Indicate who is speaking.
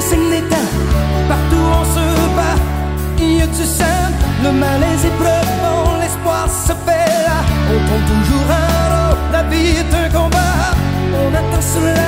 Speaker 1: c'est l'état. Partout on se bat, il y a du seul. Le malaise est pleuvent, l'espoir se fait là. On prend toujours un rôle, la vie est un combat. On attend cela.